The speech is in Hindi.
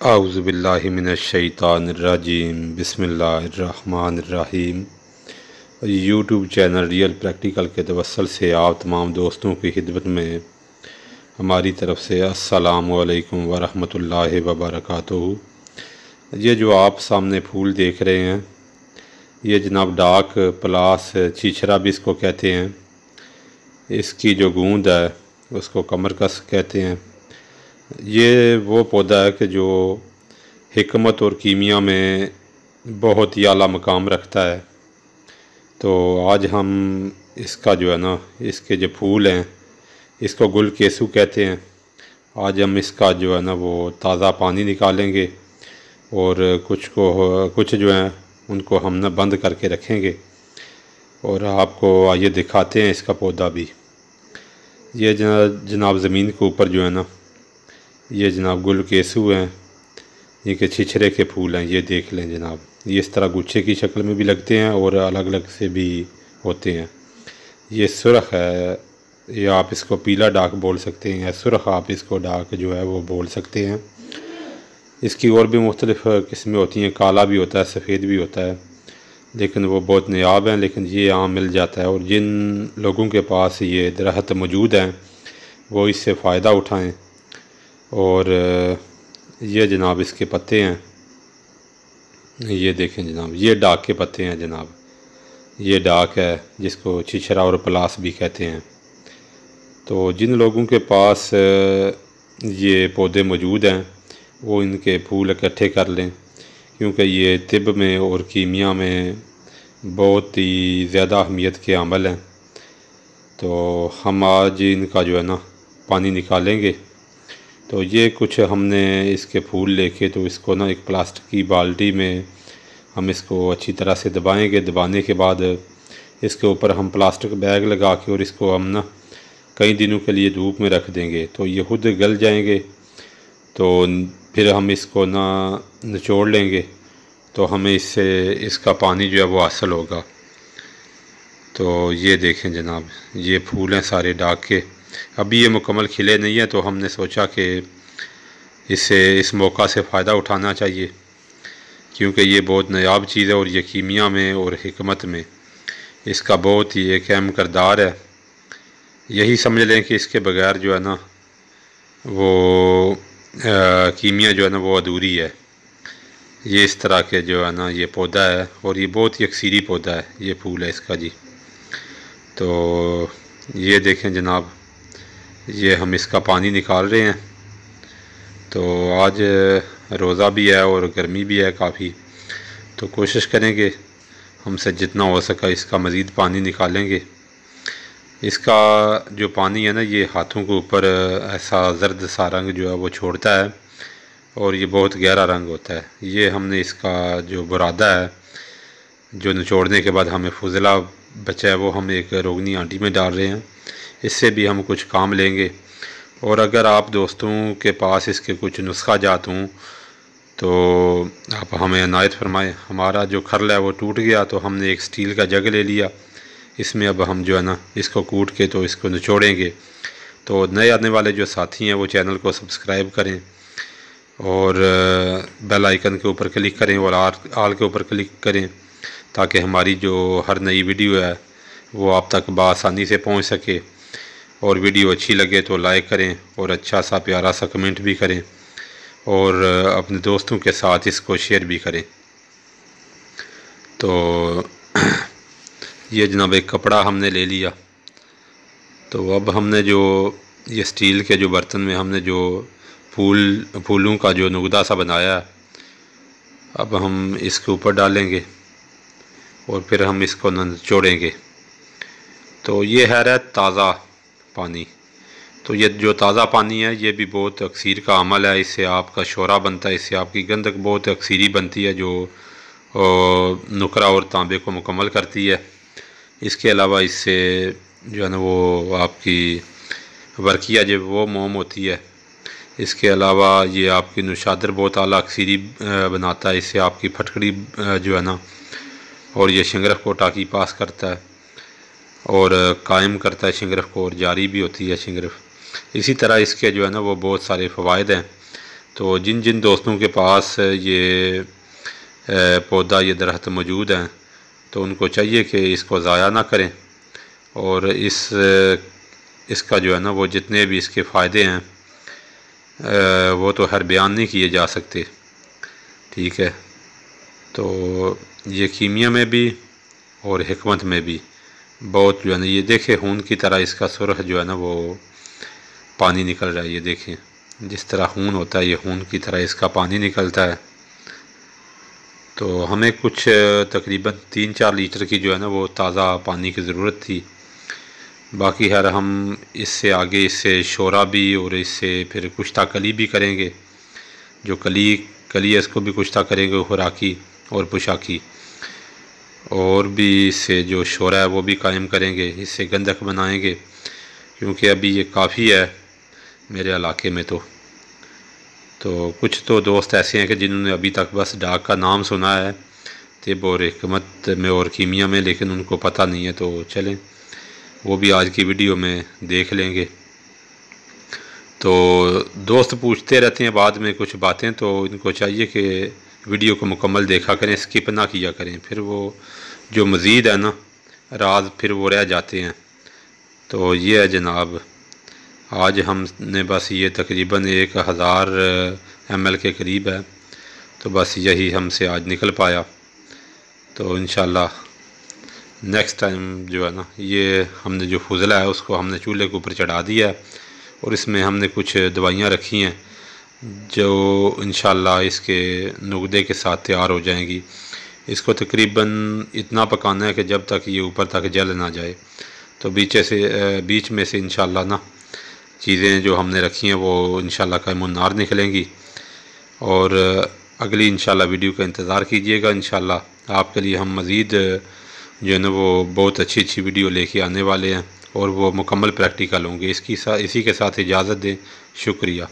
आउज़बिल्लिमिनशैतानरजीम बिसमीम यूट्यूब चैनल रियल प्रैक्टिकल के तवसल से आप तमाम दोस्तों की खिदमत में हमारी तरफ़ से असलकम वरहमतुल्लाहि वबरकातुहू ये जो आप सामने फूल देख रहे हैं, ये जनाब डाक प्लास चीछरा भी इसको कहते हैं। इसकी जो गूंद है, उसको कमर कस कहते हैं। ये वो पौधा है कि जो हमत और कीमिया में बहुत ही आला मकाम रखता है। तो आज हम इसका जो है ना इसके जो फूल हैं इसको गुल केसू कहते हैं। आज हम इसका जो है ना वो ताज़ा पानी निकालेंगे और कुछ को कुछ जो है उनको हम ना बंद करके रखेंगे। और आपको आइए दिखाते हैं इसका पौधा भी। ये जना, जनाब ज़मीन के ऊपर जो है ना ये जनाब गुल केसू हैं। ये के छिछरे के फूल हैं, ये देख लें जनाब। ये इस तरह गुच्छे की शक्ल में भी लगते हैं और अलग अलग से भी होते हैं। ये सुरख है, ये आप इसको पीला डाक बोल सकते हैं। या सुरख आप इसको डाक जो है वो बोल सकते हैं। इसकी और भी मुख्तलिफ़ किस्में होती हैं। काला भी होता है, सफ़ेद भी होता है। लेकिन वो बहुत नयाब हैं, लेकिन ये आम मिल जाता है। और जिन लोगों के पास ये दरख्त मौजूद हैं, वो इससे फ़ायदा उठाएँ। और ये जनाब इसके पत्ते हैं। ये देखें जनाब, ये डाक के पत्ते हैं जनाब। ये डाक है, जिसको छिछरा और पलास भी कहते हैं। तो जिन लोगों के पास ये पौधे मौजूद हैं, वो इनके फूल इकट्ठे कर लें, क्योंकि ये तिब में और कीमिया में बहुत ही ज़्यादा अहमियत के अमल हैं। तो हम आज इनका जो है ना, पानी निकालेंगे। तो ये कुछ हमने इसके फूल लेके तो इसको ना एक प्लास्टिक की बाल्टी में हम इसको अच्छी तरह से दबाएँगे। दबाने के बाद इसके ऊपर हम प्लास्टिक बैग लगा के और इसको हम ना कई दिनों के लिए धूप में रख देंगे। तो ये खुद गल जाएँगे। तो फिर हम इसको ना निचोड़ लेंगे। तो हमें इससे, इसका पानी जो है वो हासिल होगा। तो ये देखें जनाब, ये फूल हैं सारे डाक। के अभी ये मुकम्मल खिले नहीं है तो हमने सोचा कि इससे इस मौका से फ़ायदा उठाना चाहिए, क्योंकि ये बहुत नायाब चीज़ है और ये कीमिया में और हमत में। इसका बहुत ही एक अहम करदार है। यही समझ लें कि इसके बगैर जो है ना, वो कीमिया जो है ना, वो अधूरी है। ये इस तरह के जो है ना, ये पौधा है और ये बहुत ही अक्सरी पौधा है, ये फूल है इसका जी। तो ये देखें जनाब ये हम इसका पानी निकाल रहे हैं। तो आज रोज़ा भी है और गर्मी भी है काफ़ी। तो कोशिश करेंगे हमसे जितना हो सका इसका मज़ीद पानी निकालेंगे। इसका जो पानी है ना, ये हाथों के ऊपर ऐसा जर्द सा रंग जो है वो छोड़ता है और ये बहुत गहरा रंग होता है। ये हमने इसका जो बुरादा है, जो निचोड़ने के बाद हमें फुजला बचा है, वो हम एक रोगनी आंटी में डाल रहे हैं। इससे भी हम कुछ काम लेंगे। और अगर आप दोस्तों के पास इसके कुछ नुस्खा जात हूँ तो आप हमें अनायत फरमाएँ। हमारा जो खरला है वो टूट गया तो हमने एक स्टील का जग ले लिया। इसमें अब हम जो है ना, इसको कूट के तो इसको निचोड़ेंगे। तो नए आने वाले जो साथी हैं, वो चैनल को सब्सक्राइब करें और बेल आइकन के ऊपर क्लिक करें और आल आल के ऊपर क्लिक करें, ताकि हमारी जो हर नई वीडियो है, वो आप तक बसानी से पहुँच सके। और वीडियो अच्छी लगे तो लाइक करें और अच्छा सा प्यारा सा कमेंट भी करें और अपने दोस्तों के साथ इसको शेयर भी करें। तो ये जनाब एक कपड़ा हमने ले लिया। तो अब हमने जो ये स्टील के जो बर्तन में हमने जो फूल, फूलों का जो नुकदा सा बनाया, अब हम इसके ऊपर डालेंगे और फिर हम इसको निचोड़ेंगे तो ये है रहा ताज़ा पानी। तो ये जो ताज़ा पानी है, ये भी बहुत अक्सर का अमल है। इससे आपका शोरा बनता है, इससे आपकी गंदक बहुत अक्सरी बनती है, जो नुकरा और तांबे को मुकम्मल करती है। इसके अलावा इससे जो है ना, वो आपकी वर्किया जो वो मोम होती है। इसके अलावा ये आपकी नुशादर बहुत आला अक्सरी बनाता है। इससे आपकी फटकड़ी जो है ना, और ये शंगरफ को टाकी पास करता है। और कायम करता है शिंगरफ को और जारी भी होती है शिंगरफ। इसी तरह इसके जो है ना, वो बहुत सारे फ़वाद हैं। तो जिन जिन दोस्तों के पास ये पौधा, ये दरख्त मौजूद हैं तो उनको चाहिए कि इसको ज़ाया ना करें। और इस, इसका जो है ना, वो जितने भी इसके फ़ायदे हैं वो तो हर बयान नहीं किए जा सकते। ठीक है? तो ये कीमिया में भी और हमत में भी। बहुत जो है ना, ये देखें खून की तरह इसका सुरख जो है ना, वो पानी निकल रहा है, ये देखें। जिस तरह खून होता है, ये खून की तरह इसका पानी निकलता है। तो हमें कुछ तकरीबन तीन चार लीटर की जो है ना, वो ताज़ा पानी की ज़रूरत थी। बाकी हर हम इससे आगे, इससे शोरा भी और इससे फिर कुश्ता कली भी करेंगे। जो कली कली है, इसको भी कुश्ता करेंगे, खुराकी और पुशाकी। और भी इससे जो शोरा है, वो भी कायम करेंगे इससे गंदक बनाएँगे क्योंकि अभी ये काफ़ी है मेरे इलाके में तो। तो कुछ तो दोस्त ऐसे हैं कि जिन्होंने अभी तक बस डाक का नाम सुना है, तिब और हमत में और कीमिया में, लेकिन उनको पता नहीं है तो चलें, वो भी आज की वीडियो में देख लेंगे। तो दोस्त पूछते रहते हैं बाद में कुछ बातें तो इनको चाहिए कि वीडियो को मुकम्मल देखा करें, स्किप ना किया करें। फिर वो जो मज़ीद है ना राज फिर वो रह जाते हैं। तो ये है जनाब, आज हमने बस ये तकरीबन एक हज़ार एमएल के करीब है। तो बस यही हमसे आज निकल पाया। तो इन नेक्स्ट टाइम जो है ना, ये हमने जो फजला है, उसको हमने चूल्हे के ऊपर चढ़ा दिया है और इसमें हमने कुछ दवाइयाँ रखी हैं। जो इन इसके नुकदे के साथ तैयार हो जाएँगी। इसको तकरीबन इतना पकाना है कि जब तक ये ऊपर तक जल ना जाए तो बीचे से बीच में से इन ना चीज़ें जो हमने रखी हैं, वो इन का मुनार निकलेंगी। और अगली इन वीडियो का इंतज़ार कीजिएगा इन आपके लिए हम मज़ीद जो है ना, वो बहुत अच्छी अच्छी वीडियो लेके आने वाले हैं और वो मुकम्मल प्रैक्टिकल होंगे। इसकी सा, इसी के साथ इजाज़त दें। शुक्रिया।